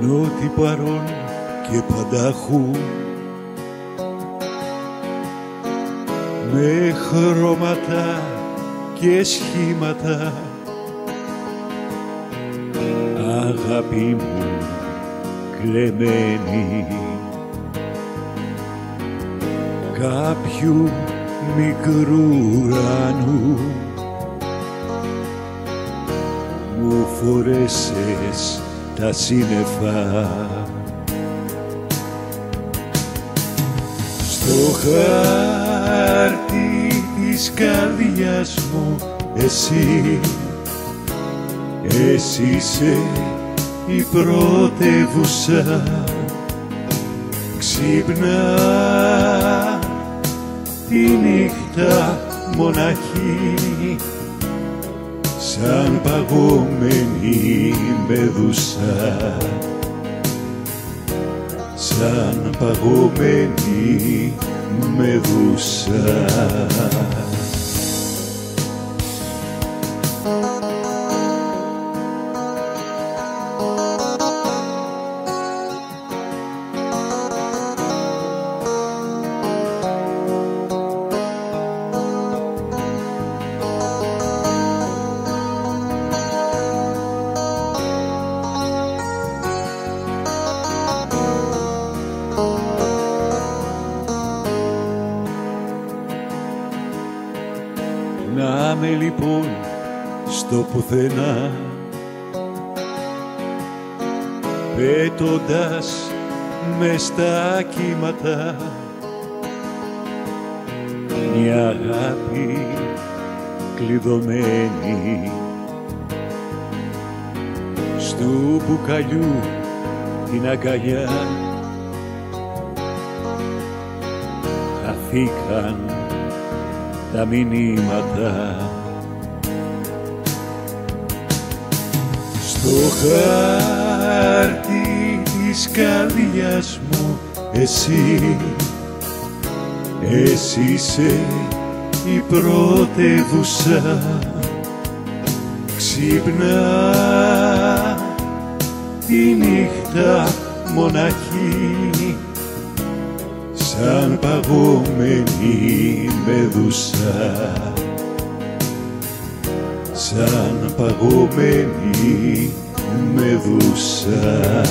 κάτι παρόν και πανταχού. Με χρώματα και σχήματα. Αγάπη μου κλεμμένη. Κάποιου μικρού ουρανού. Μου φορέσες τα σύννεφα. Στο χάρτη της καρδιάς μου εσύ εσύ είσαι η πρωτεύουσα. Ξύπνα τη νύχτα μοναχή σαν παγωμένη μεδούσα σαν παγωμένη μεδούσα Να με λοιπόν στο πουθενά. Πέτοντας μες στα κύματα μια αγάπη κλειδωμένη. Στου μπουκαλιού την αγκαλιά χαθήκαν τα μηνύματα. Στο χάρτη της καρδιάς μου εσύ εσύ είσαι η πρωτεύουσα. Ξύπνα τη νύχτα μοναχή σαν παγωμένη μεδούσα σαν παγωμένη μεδούσα